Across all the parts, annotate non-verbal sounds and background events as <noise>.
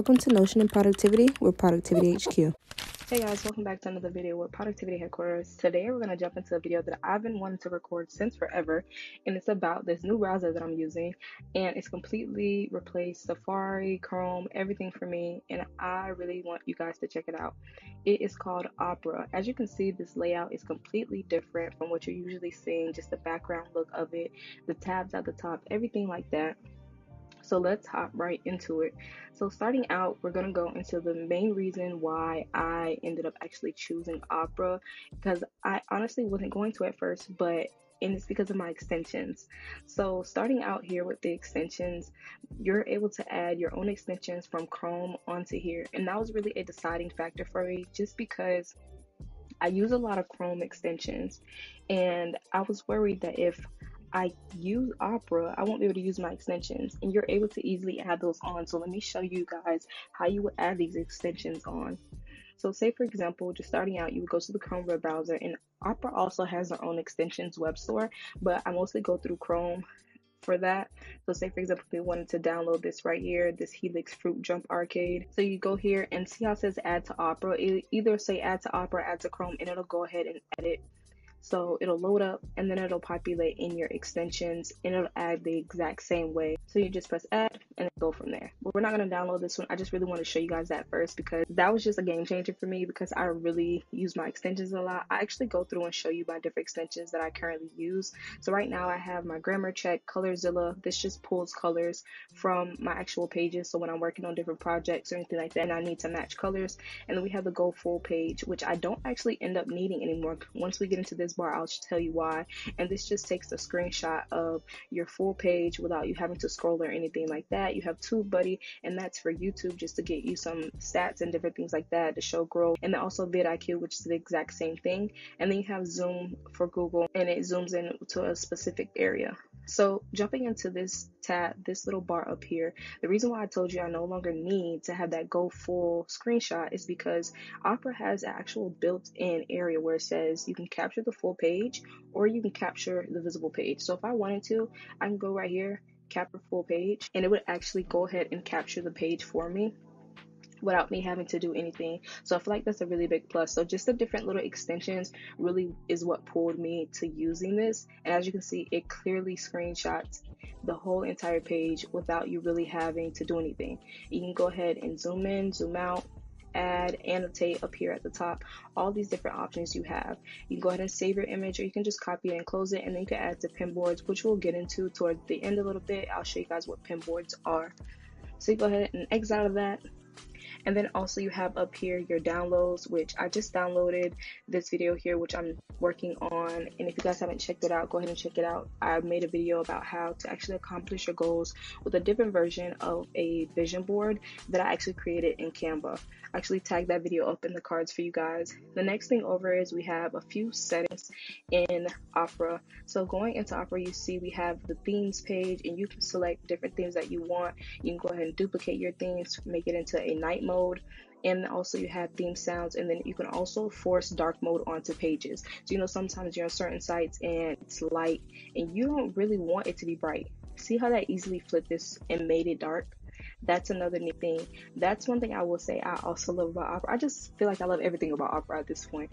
Welcome to Notion and Productivity with Productivity HQ. Hey guys, welcome back to another video with Productivity Headquarters. Today we're going to jump into a video that I've been wanting to record since forever, and it's about this new browser that I'm using, and it's completely replaced Safari, Chrome, everything for me, and I really want you guys to check it out. It is called Opera. As you can see, this layout is completely different from what you're usually seeing, just the background look of it, the tabs at the top, everything like that. So let's hop right into it. So starting out, we're gonna go into the main reason why I ended up actually choosing Opera because I honestly wasn't going to at first, but and it's because of my extensions. So starting out here with the extensions, you're able to add your own extensions from Chrome onto here. And that was really a deciding factor for me just because I use a lot of Chrome extensions and I was worried that if I use Opera, I won't be able to use my extensions, and you're able to easily add those on. So let me show you guys how you would add these extensions on. So say for example, just starting out, you would go to the Chrome web browser, and Opera also has their own extensions web store, but I mostly go through Chrome for that. So say for example, if we wanted to download this right here, this Helix Fruit Jump Arcade. So you go here and see how it says add to Opera. It either say add to Opera, add to Chrome, and it'll go ahead and edit so it'll load up and then it'll populate in your extensions and it'll add the exact same way. So you just press add and go from there. But we're not going to download this one. I just really want to show you guys that first because that was just a game changer for me because I really use my extensions a lot. I actually go through and show you my different extensions that I currently use. So right now I have my grammar check, Colorzilla. This just pulls colors from my actual pages. So when I'm working on different projects or anything like that and I need to match colors. And then we have the go full page, which I don't actually end up needing anymore. Once we get into this bar, I'll just tell you why. And this just takes a screenshot of your full page without you having to scroll or anything like that. You have TubeBuddy, and that's for YouTube just to get you some stats and different things like that to show growth. And then also vidIQ, which is the exact same thing. And then you have Zoom for Google, and it zooms in to a specific area. So jumping into this tab, this little bar up here, the reason why I told you I no longer need to have that go full screenshot is because Opera has an actual built-in area where it says you can capture the full page or you can capture the visible page. So if I wanted to, I can go right here, capture full page, and it would actually go ahead and capture the page for me without me having to do anything. So I feel like that's a really big plus. So just the different little extensions really is what pulled me to using this. And as you can see, it clearly screenshots the whole entire page without you really having to do anything. You can go ahead and zoom in, zoom out, add, annotate up here at the top, all these different options you have. You can go ahead and save your image or you can just copy it and close it and then you can add to pinboards, which we'll get into towards the end a little bit. I'll show you guys what pinboards are. So you go ahead and exit out of that and then also you have up here your downloads, which I just downloaded this video here, which I'm working on. And if you guys haven't checked it out, go ahead and check it out. I made a video about how to actually accomplish your goals with a different version of a vision board that I actually created in Canva. I actually tagged that video up in the cards for you guys. The next thing over is we have a few settings in Opera. So going into Opera, you see we have the themes page and you can select different themes that you want. You can go ahead and duplicate your themes, make it into a night mode and also you have theme sounds and then you can also force dark mode onto pages. So you know sometimes you're on certain sites and it's light and you don't really want it to be bright. See how that easily flipped this and made it dark? That's another neat thing. That's one thing i will say i also love about opera. I just feel like i love everything about opera at this point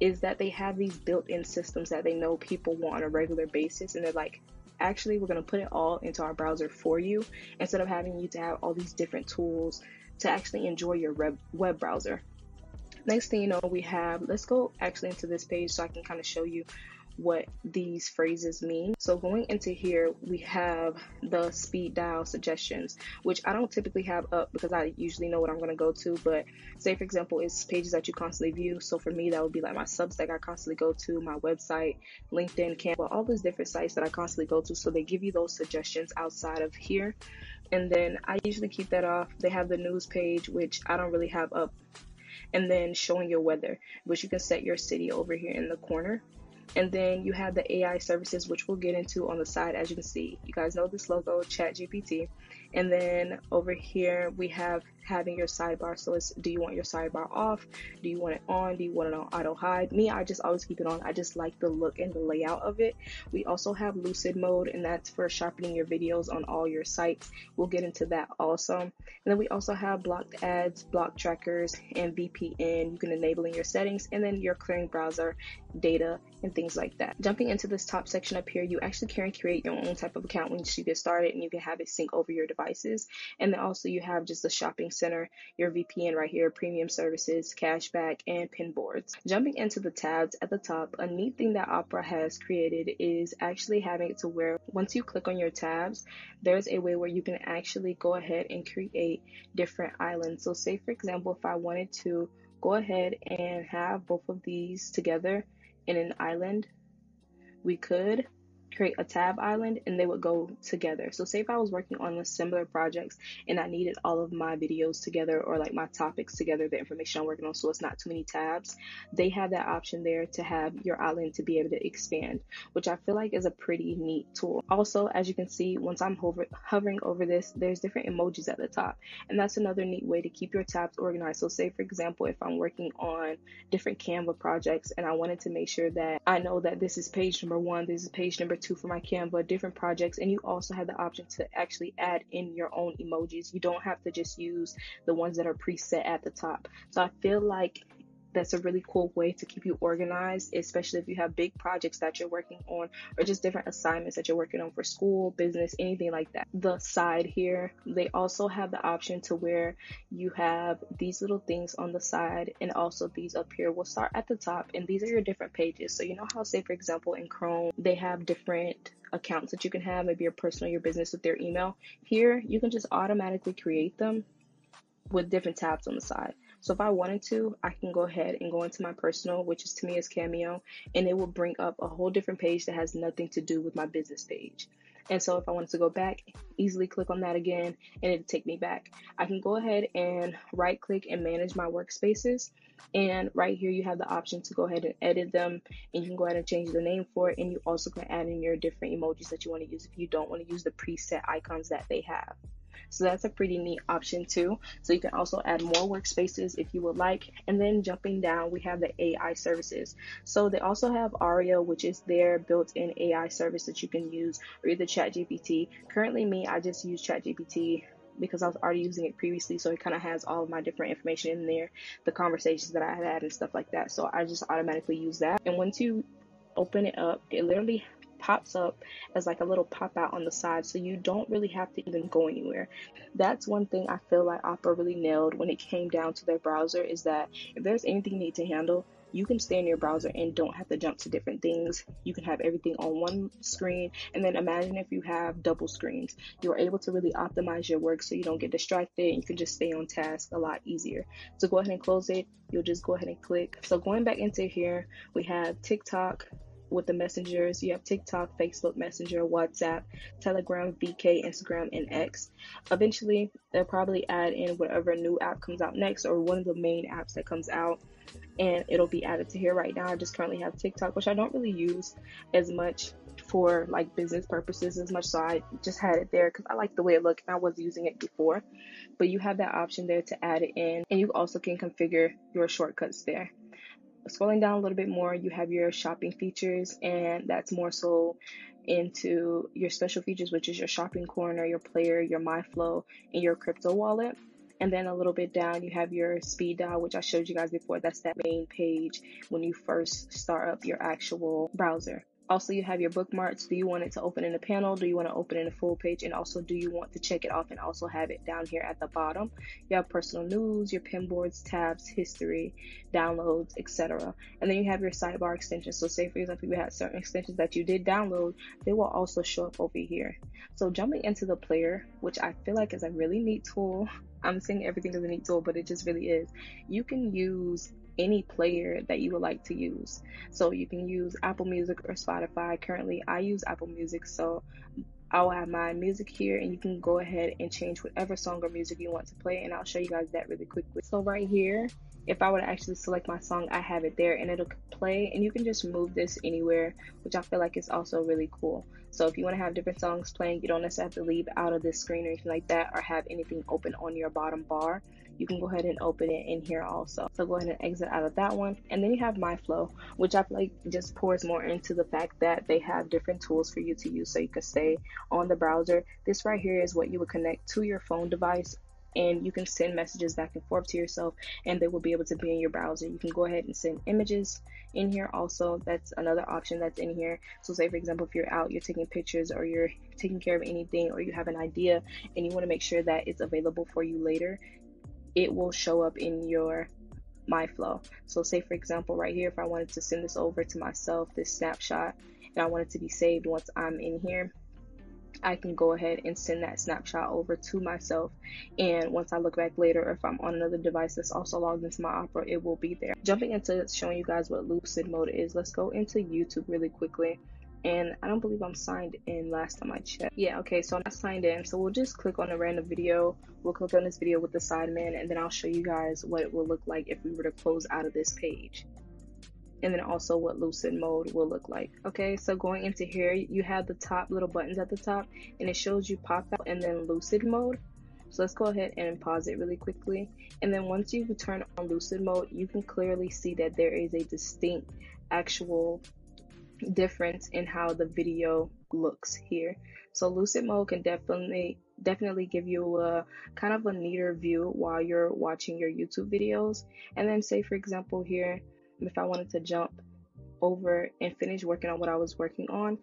is that they have these built-in systems that they know people want on a regular basis and they're like actually we're going to put it all into our browser for you instead of having you to have all these different tools to actually enjoy your web browser. Next thing you know, we have, let's go actually into this page so I can kind of show you what these phrases mean. So going into here, we have the speed dial suggestions, which I don't typically have up because I usually know what I'm going to go to. But say, for example, it's pages that you constantly view. So for me, that would be like my Substack I constantly go to, my website, LinkedIn, Canva, all those different sites that I constantly go to. So they give you those suggestions outside of here. And then I usually keep that off. They have the news page, which I don't really have up and then showing your weather, which you can set your city over here in the corner. And then you have the AI services, which we'll get into on the side. As you can see, you guys know this logo, ChatGPT. And then over here, we have having your sidebar. So it's do you want your sidebar off? Do you want it on? Do you want it on auto hide? Me, I just always keep it on. I just like the look and the layout of it. We also have lucid mode, and that's for sharpening your videos on all your sites. We'll get into that also. And then we also have blocked ads, block trackers, and VPN. You can enable in your settings, and then your clearing browser data and things like that. Jumping into this top section up here, you actually can create your own type of account once you get started and you can have it sync over your devices. And then also you have just the shopping center, your VPN right here, premium services, cashback, and pin boards. Jumping into the tabs at the top, a neat thing that Opera has created is actually having it to where once you click on your tabs, there's a way where you can actually go ahead and create different islands. So say for example, if I wanted to go ahead and have both of these together in an island, we could create a tab island and they would go together. So say if I was working on a similar projects and I needed all of my videos together or like my topics together, the information I'm working on, so it's not too many tabs, they have that option there to have your island to be able to expand, which I feel like is a pretty neat tool. Also, as you can see, once I'm hover- hovering over this, there's different emojis at the top. And that's another neat way to keep your tabs organized. So say for example, if I'm working on different Canva projects and I wanted to make sure that I know that this is page number one, this is page number two for my Canva, different projects, and you also have the option to actually add in your own emojis. You don't have to just use the ones that are preset at the top. So I feel like that's a really cool way to keep you organized, especially if you have big projects that you're working on or just different assignments that you're working on for school, business, anything like that. The side here, they also have the option to where you have these little things on the side and also these up here will start at the top and these are your different pages. So you know how say for example in Chrome, they have different accounts that you can have, maybe your personal, your business with their email. Here, you can just automatically create them with different tabs on the side. So if I wanted to, I can go ahead and go into my personal, which is to me is Cameo, and it will bring up a whole different page that has nothing to do with my business page. And so if I wanted to go back, easily click on that again and it'll take me back. I can go ahead and right click and manage my workspaces. And right here, you have the option to go ahead and edit them and you can go ahead and change the name for it. And you also can add in your different emojis that you want to use if you don't want to use the preset icons that they have. So that's a pretty neat option too. So you can also add more workspaces if you would like. And then jumping down, we have the AI services. So they also have Aria, which is their built-in AI service that you can use, or either ChatGPT. Currently, me, I just use ChatGPT because I was already using it previously, so it kind of has all of my different information in there, the conversations that I had had and stuff like that. So I just automatically use that. And once you open it up, it literally pops up as like a little pop out on the side so you don't really have to even go anywhere that's one thing i feel like opera really nailed when it came down to their browser is that if there's anything you need to handle you can stay in your browser and don't have to jump to different things. You can have everything on one screen. And then imagine if you have double screens. You're able to really optimize your work so you don't get distracted and you can just stay on task a lot easier. So go ahead and close it. You'll just go ahead and click. So going back into here, we have TikTok, with the messengers. You have TikTok, Facebook Messenger, WhatsApp, Telegram, VK, Instagram, and X. Eventually, they'll probably add in whatever new app comes out next or one of the main apps that comes out, and it'll be added to here right now. I just currently have TikTok, which I don't really use as much for like business purposes as much, so I just had it there because I like the way it looked and I was using it before. But you have that option there to add it in, and you also can configure your shortcuts there scrolling down a little bit more, you have your shopping features, and that's more so into your special features, which is your shopping corner, your player, your MyFlow, and your crypto wallet. And then a little bit down, you have your speed dial, which I showed you guys before. That's that main page when you first start up your actual browser. Also, you have your bookmarks. Do you want it to open in a panel? Do you want to open in a full page? And also, do you want to check it off and also have it down here at the bottom? You have personal news, your pin boards, tabs, history, downloads, etc. And then you have your sidebar extensions. So, say for example, you had certain extensions that you did download, they will also show up over here. So, jumping into the player, which I feel like is a really neat tool. <laughs> I'm saying everything is a neat tool, but it just really is. You can use any player that you would like to use. So you can use Apple Music or Spotify. Currently, I use Apple Music, so I'll have my music here and you can go ahead and change whatever song or music you want to play and I'll show you guys that really quickly. So right here, if I were to actually select my song, I have it there and it'll play and you can just move this anywhere, which I feel like is also really cool. So if you want to have different songs playing, you don't necessarily have to leave out of this screen or anything like that or have anything open on your bottom bar. You can go ahead and open it in here also. So go ahead and exit out of that one. And then you have MyFlow, which I feel like just pours more into the fact that they have different tools for you to use so you can stay on the browser. This right here is what you would connect to your phone device and you can send messages back and forth to yourself and they will be able to be in your browser. You can go ahead and send images in here also. That's another option that's in here. So say for example if you're out you're taking pictures or you're taking care of anything or you have an idea and you want to make sure that it's available for you later it will show up in your my flow so say for example right here if i wanted to send this over to myself this snapshot and i want it to be saved once i'm in here I can go ahead and send that snapshot over to myself. And once I look back later, if I'm on another device that's also logged into my Opera, it will be there. Jumping into showing you guys what Lucid Mode is, let's go into YouTube really quickly. And I don't believe I'm signed in last time I checked. Yeah, okay, so I'm not signed in. So we'll just click on a random video. We'll click on this video with the Sidemen, and then I'll show you guys what it will look like if we were to close out of this page and then also what lucid mode will look like okay? So going into here you have the top little buttons at the top and it shows you pop out and then lucid mode. So let's go ahead and pause it really quickly. And then once you turn on lucid mode you can clearly see that there is a distinct actual difference in how the video looks here. So lucid mode can definitely definitely give you a kind of a neater view while you're watching your youtube videos. And then say for example here if I wanted to jump over and finish working on what I was working on,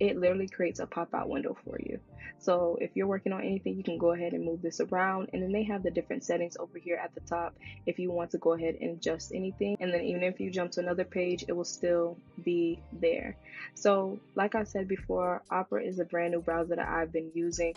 it literally creates a pop out window for you. So if you're working on anything, you can go ahead and move this around. And then they have the different settings over here at the top if you want to go ahead and adjust anything. And then even if you jump to another page, it will still be there. So like I said before, Opera is a brand new browser that I've been using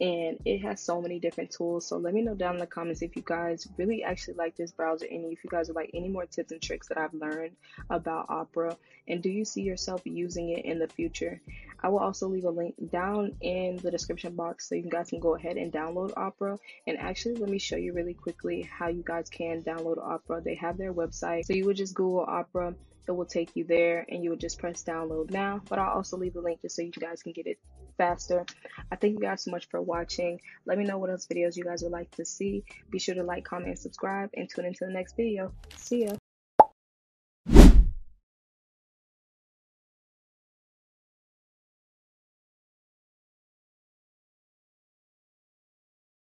and it has so many different tools. So let me know down in the comments if you guys really actually like this browser and if you guys would like any more tips and tricks that I've learned about Opera and do you see yourself using it in the future? I will also leave a link down in the description box so you guys can go ahead and download Opera. And actually, let me show you really quickly how you guys can download Opera. They have their website. So you would just Google Opera it will take you there and you would just press download now. But i'll also leave a link just so you guys can get it faster. I thank you guys so much for watching. Let me know what else videos you guys would like to see. Be sure to like comment and subscribe and tune into the next video. See ya